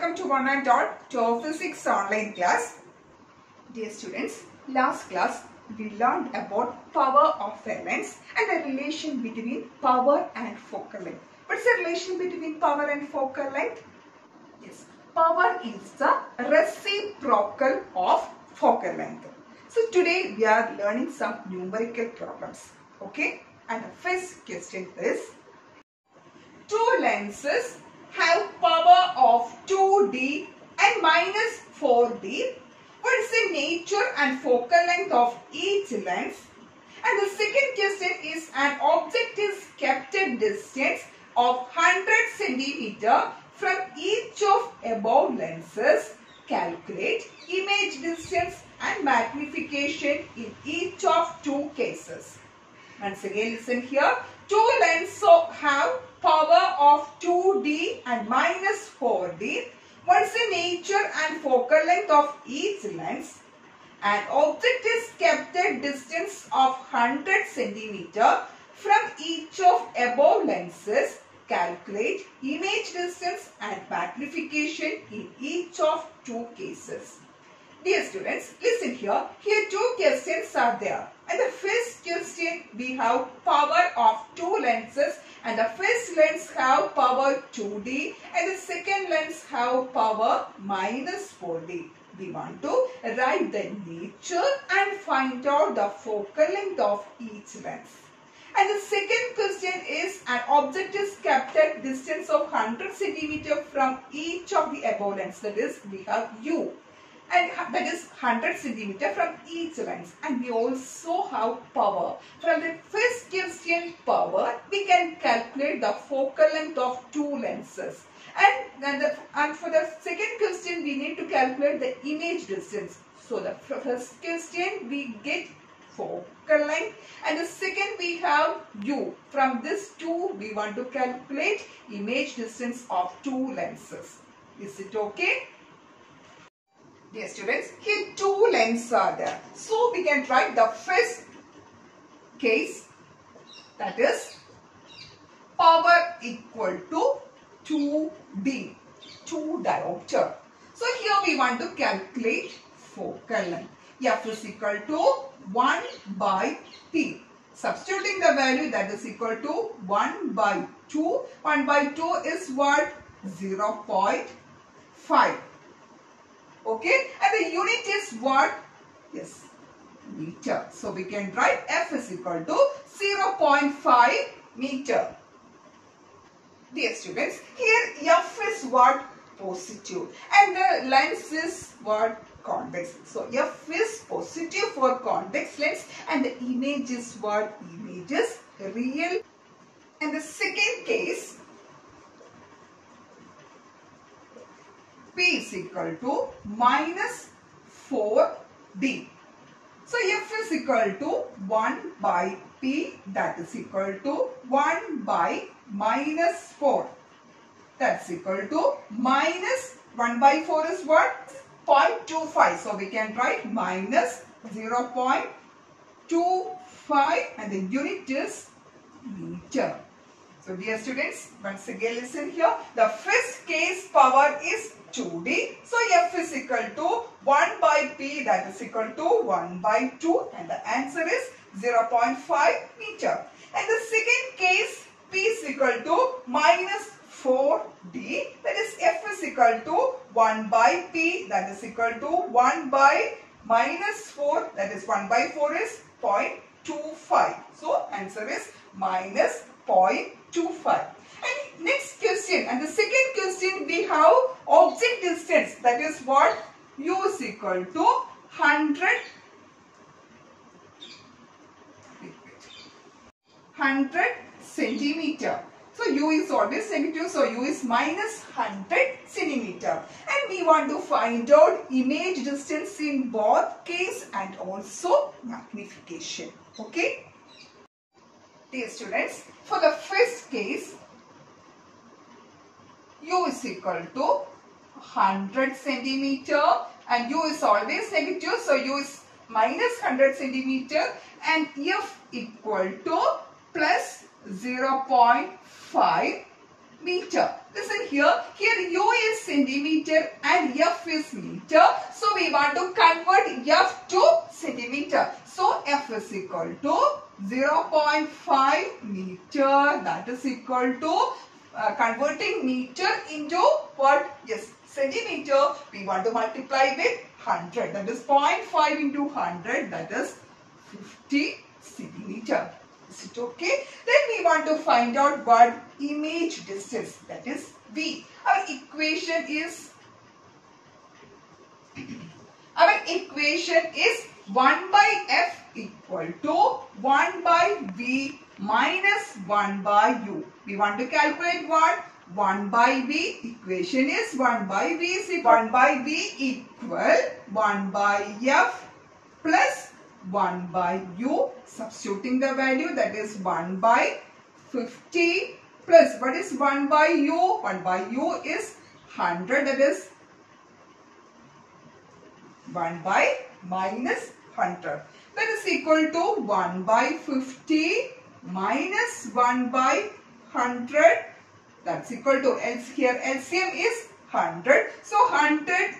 welcome to one and all to physics online class. Dear students, last class we learned about power of a lens and the relation between power and focal length. What's the relation between power and focal length? Yes, power is the reciprocal of focal length. So today we are learning some numerical problems. Okay, and the first question is two lenses have power of 2D and minus 4D. What is the nature and focal length of each lens? And the second question is an object is kept at distance of 100 centimeter from each of above lenses. Calculate image distance and magnification in each of two cases. Once again listen here. Two lenses have power of 2D and minus 4D. What is the nature and focal length of each lens? An object is kept at distance of 100 centimeter from each of above lenses. Calculate image distance and magnification in each of two cases. Dear students, listen here. Here two questions are there. And the first question we have power of two lenses and the first lens have power 2D and the second lens have power minus 4D. We want to write the nature and find out the focal length of each lens. And the second question is an object is kept at distance of 100 centimeter from each of the above lens. That is we have U and that is 100 centimeter from each lens and we also have power. From the first question power we can calculate the focal length of two lenses and then the, and for the second question we need to calculate the image distance. So the first question we get focal length and the second we have u. From this two we want to calculate image distance of two lenses. Is it okay? Dear students, here two lenses are there. So we can write the first case that is power equal to 2D, 2 diopter. So here we want to calculate focal length. F is equal to 1 by P. Substituting the value that is equal to 1 by 2. 1 by 2 is what? 0 0.5 okay? And the unit is what? Yes. Meter. So we can write f is equal to 0.5 meter. Dear students here f is what? Positive. And the lens is what? Convex. So f is positive for convex lens and the image is what? Image is real. And the second case P is equal to minus 4D. So F is equal to 1 by P that is equal to 1 by minus 4. That's equal to minus 1 by 4 is what? 0.25. So we can write minus 0.25 and the unit is meter. So dear students, once again listen here. The first case power is 2D. So F is equal to 1 by P that is equal to 1 by 2 and the answer is 0.5 meter. And the second case P is equal to minus 4D that is F is equal to 1 by P that is equal to 1 by minus 4 that is 1 by 4 is 0.25. So answer is minus 0.25. And next question and the second question we have object distance that is what u is equal to 100 100 centimeter. So u is always negative so u is minus 100 centimeter and we want to find out image distance in both case and also magnification. Okay. Dear students, for the first case, u is equal to 100 centimeter and u is always negative so u is minus 100 centimeter and f equal to plus 0.5 meter. Listen here, here U is centimeter and F is meter. So we want to convert F to centimeter. So F is equal to 0.5 meter. That is equal to uh, converting meter into what? Yes, centimeter. We want to multiply with 100. That is 0.5 into 100. That is 50 centimeter. Is it okay? Then we want to find out what image distance that is V. Our equation is our equation is 1 by F equal to 1 by V minus 1 by U. We want to calculate what? 1 by V equation is 1 by V is 1 by V equal 1 by F plus 1 by u substituting the value that is 1 by 50 plus what is 1 by u 1 by u is 100 that is 1 by minus 100 that is equal to 1 by 50 minus 1 by 100 that's equal to else here LCM is 100 so 100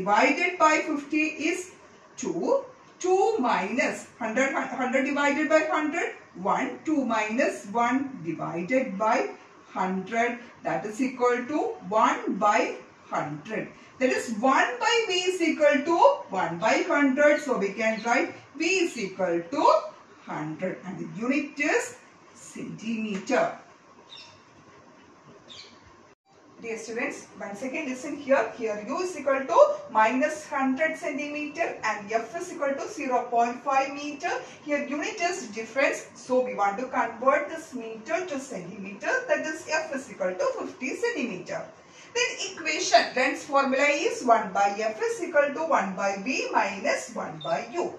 divided by 50 is 2 2 minus 100, 100 divided by 100, 1, 2 minus 1 divided by 100 that is equal to 1 by 100. That is 1 by V is equal to 1 by 100. So we can write V is equal to 100 and the unit is centimeter. Dear students, once again listen here. Here u is equal to minus 100 centimeter and f is equal to 0.5 meter. Here unit is difference. So we want to convert this meter to centimeter. That is f is equal to 50 centimeter. Then equation, Lenz's formula is 1 by f is equal to 1 by v minus 1 by u.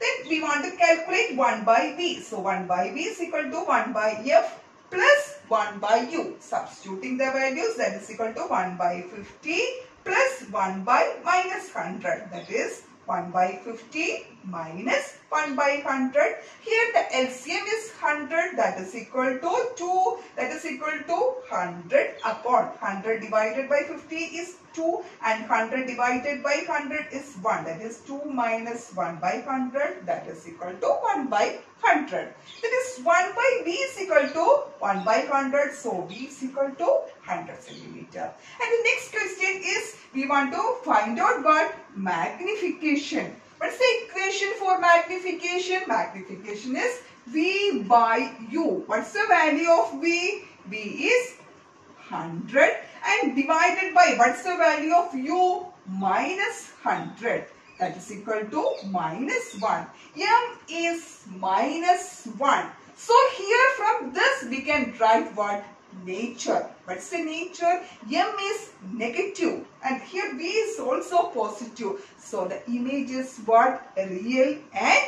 Then we want to calculate 1 by v. So 1 by v is equal to 1 by f plus 1 by u. Substituting the values that is equal to 1 by 50 plus 1 by minus 100 that is 1 by 50 minus 1 by 100. Here the LCM 100 that is equal to 2 that is equal to 100 upon 100 divided by 50 is 2 and 100 divided by 100 is 1 that is 2 minus 1 by 100 that is equal to 1 by 100. That is 1 by V is equal to 1 by 100 so V is equal to 100 centimeter. And the next question is we want to find out what magnification. What's the equation for magnification? Magnification is V by U. What's the value of V? V is 100 and divided by what's the value of U? Minus 100 that is equal to minus 1. M is minus 1. So here from this we can write what? Nature. What's the nature? M is negative and here V is also positive. So the image is what? Real and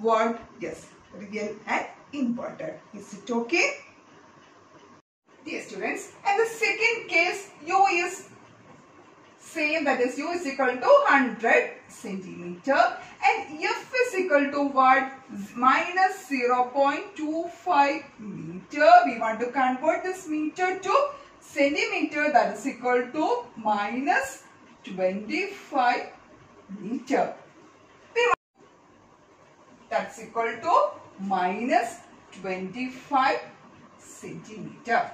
what? Yes, real and inverted. Is it okay? Dear students, and the second case U is same that is U is equal to 100 centimeter and F is equal to what? Minus 0.25 meter. We want to convert this meter to centimeter that is equal to minus 25 meter. That's equal to minus 25 centimeter.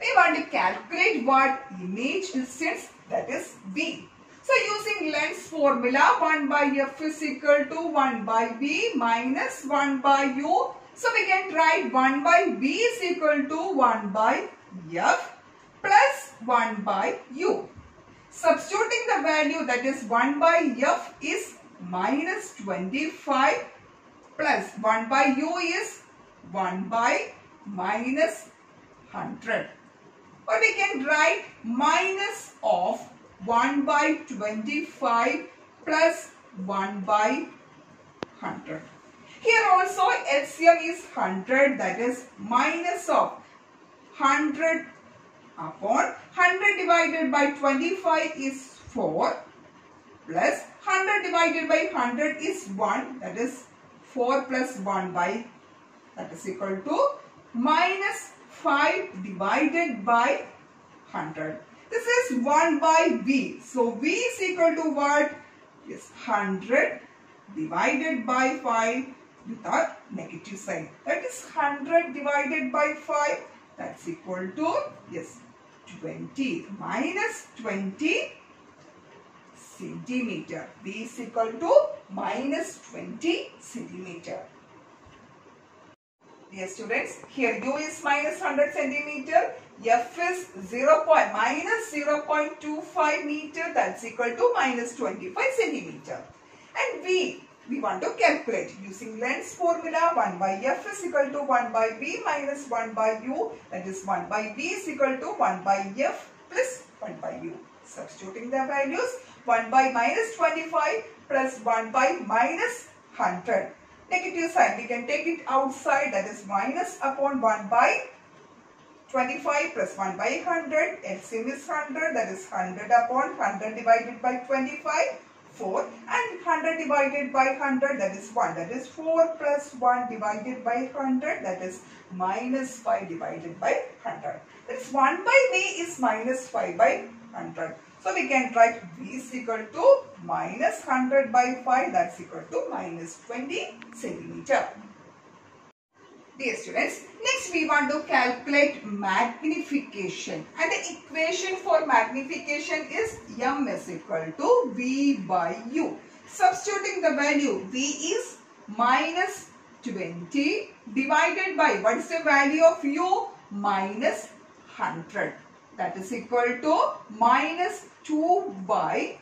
We want to calculate what image distance that is B. So using lens formula 1 by F is equal to 1 by V minus 1 by U. So we can write 1 by V is equal to 1 by F plus 1 by U. Substituting the value that is 1 by F is minus 25 plus 1 by U is 1 by minus 100 or we can write minus of 1 by 25 plus 1 by 100. Here also LCM is 100 that is minus of 100 upon 100 divided by 25 is 4 plus 100 divided by 100 is 1 that is 4 plus 1 by that is equal to minus 5 divided by 100. This is 1 by V. So V is equal to what? Yes, 100 divided by 5 with a negative sign. That is 100 divided by 5. That's equal to, yes, 20 minus 20 centimeter. V is equal to minus 20 centimeter. Dear students, here U is minus 100 centimeter, F is 0 point, minus 0.25 meter, that's equal to minus 25 centimeter. And V, we want to calculate using lens formula 1 by F is equal to 1 by V minus 1 by U, that is 1 by V is equal to 1 by F plus 1 by U. Substituting the values, 1 by minus 25 plus 1 by minus 100 negative sign. We can take it outside that is minus upon 1 by 25 plus 1 by 100. LCM is 100 that is 100 upon 100 divided by 25 4 and 100 divided by 100 that is 1 that is 4 plus 1 divided by 100 that is minus 5 divided by 100. That is 1 by V is minus 5 by 100. So we can write V is equal to minus 100 by 5 that's equal to minus 20 centimeter. Dear students, next we want to calculate magnification and the equation for magnification is M is equal to V by U. Substituting the value V is minus 20 divided by what is the value of U? Minus 100 that is equal to minus 2 by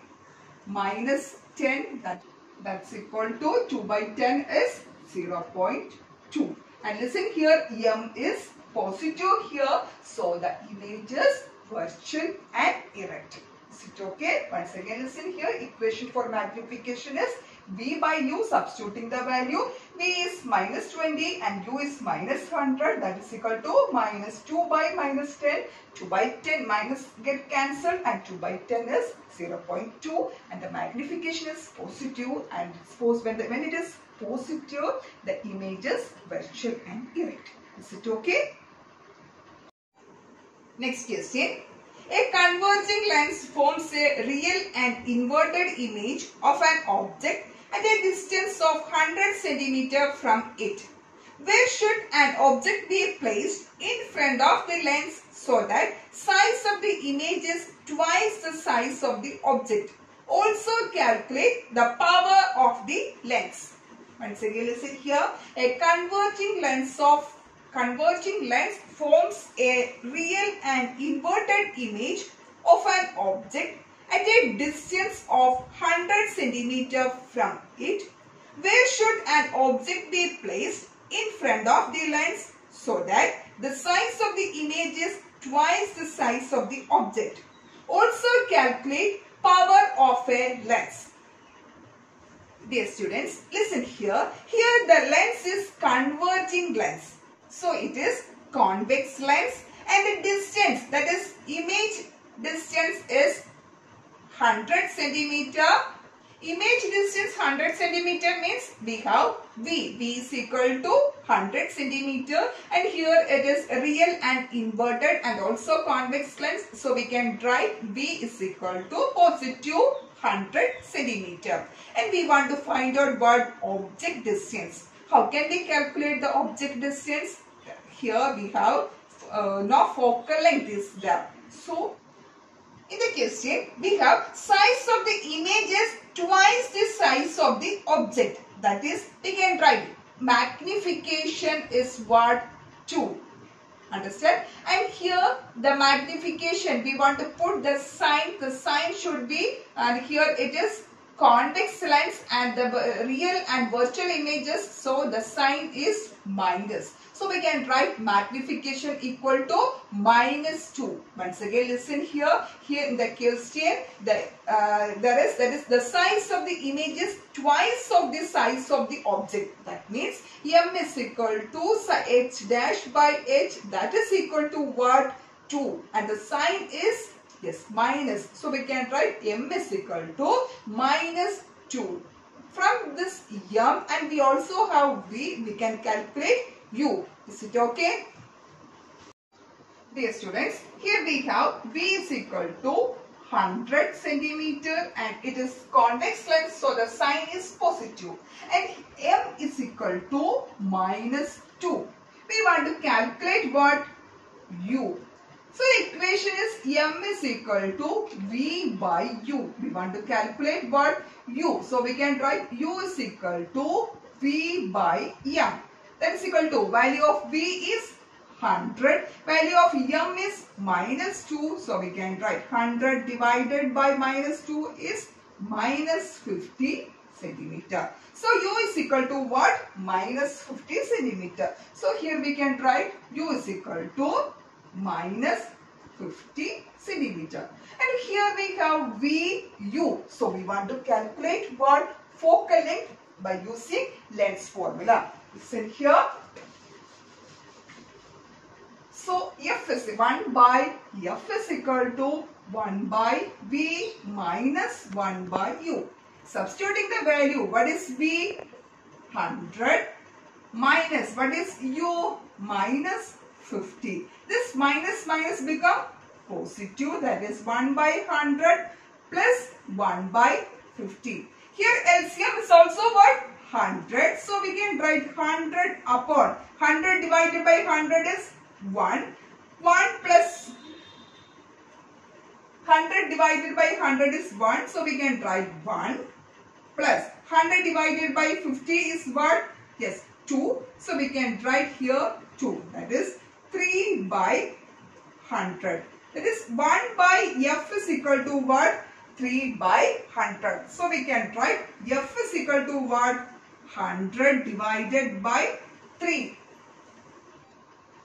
minus 10 that that's equal to 2 by 10 is 0 0.2 and listen here m is positive here. So the image is virtual and erect is it okay? Once again listen here. Equation for magnification is v by u substituting the value. V is minus 20 and u is minus 100 that is equal to minus 2 by minus 10 2 by 10 minus get cancelled and 2 by 10 is 0 0.2 and the magnification is positive and suppose when, the, when it is positive the image is virtual and erect. Is it okay? Next question. A converging lens forms a real and inverted image of an object at a distance of 100 centimeter from it. Where should an object be placed in front of the lens so that size of the image is twice the size of the object? Also calculate the power of the lens. Once again listen here. A converging lens of converging lens forms a real and inverted image of an object at a distance of 100 centimeter from it. Where should an object be placed in front of the lens so that the size of the image is twice the size of the object. Also calculate power of a lens. Dear students, listen here. Here the lens is converging lens. So it is convex lens and the distance that is image distance is 100 centimeter. Image distance 100 centimeter means we have V. V is equal to 100 centimeter and here it is real and inverted and also convex lens. So we can write V is equal to positive 100 centimeter. And we want to find out what object distance. How can we calculate the object distance? Here we have uh, now focal length is there. So in the question, we have size of the image is twice the size of the object. That is, we can write magnification is what? 2. Understand? And here the magnification, we want to put the sign. The sign should be, and here it is convex lens and the real and virtual images. So the sign is minus. So we can write magnification equal to minus 2. Once again listen here. Here in the question the, uh, there is that is the size of the image is twice of the size of the object. That means m is equal to h dash by h that is equal to what? 2 and the sign is yes minus. So we can write m is equal to minus 2. From this m and we also have v we can calculate u. Is it okay? Dear students, here we have V is equal to 100 centimeter and it is convex lens so the sign is positive and M is equal to minus 2. We want to calculate what? U. So equation is M is equal to V by U. We want to calculate what? U. So we can write U is equal to V by M. That is equal to value of V is 100. Value of M is minus 2. So we can write 100 divided by minus 2 is minus 50 centimeter. So U is equal to what? Minus 50 centimeter. So here we can write U is equal to minus 50 centimeter. And here we have VU. So we want to calculate what? Focal length by using lens formula. Listen here. So F is 1 by F is equal to 1 by V minus 1 by U. Substituting the value, what is V? 100 minus, what is U? Minus 50. This minus minus become positive that is 1 by 100 plus 1 by 50. Here LCM is also what? 100. So we can write 100 upon 100 divided by 100 is 1. 1 plus 100 divided by 100 is 1. So we can write 1 plus 100 divided by 50 is what? Yes, 2. So we can write here 2. That is 3 by 100. That is 1 by F is equal to what? 3 by 100. So we can write F is equal to what? 100 divided by 3.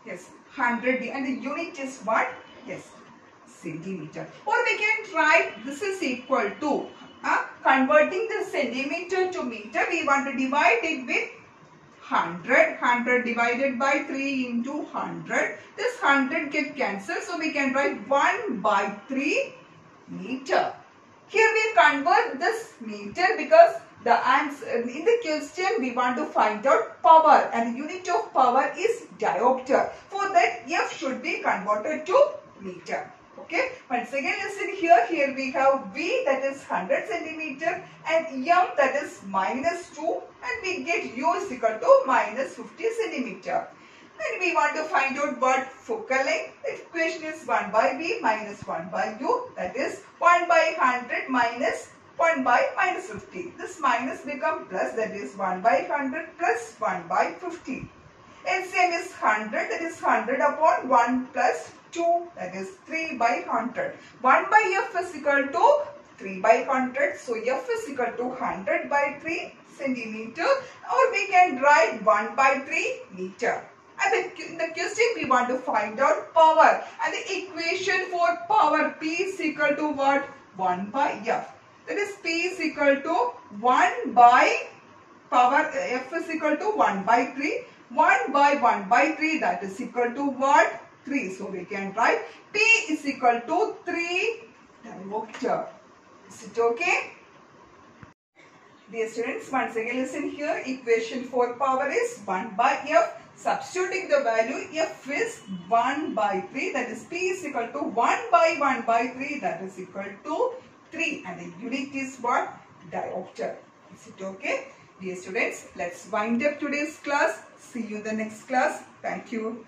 Yes, 100 and the unit is what? Yes, centimeter. Or we can write this is equal to uh, converting the centimeter to meter. We want to divide it with 100. 100 divided by 3 into 100. This 100 get cancelled. So we can write 1 by 3 meter. Here we convert this meter because the answer um, in the question we want to find out power and unit of power is diopter. For that F should be converted to meter. Okay. Once again listen here. Here we have V that is 100 centimeter and M that is minus 2 and we get U is equal to minus 50 centimeter. And we want to find out what focal length. The equation is 1 by V minus 1 by U that is 1 by 100 minus 1 by minus 50. This minus become plus that is 1 by 100 plus 1 by 50. LCM is 100 that is 100 upon 1 plus 2 that is 3 by 100. 1 by F is equal to 3 by 100. So F is equal to 100 by 3 centimeter or we can write 1 by 3 meter. And in the question we want to find out power and the equation for power P is equal to what? 1 by F. That is P is equal to 1 by power F is equal to 1 by 3. 1 by 1 by 3 that is equal to what? 3. So we can write P is equal to 3 diopter. Is it okay? Dear students, once again listen here. Equation for power is 1 by F. Substituting the value F is 1 by 3 that is P is equal to 1 by 1 by 3 that is equal to 3 and the unit is what? Diopter. Is it okay? Dear students, let's wind up today's class. See you in the next class. Thank you.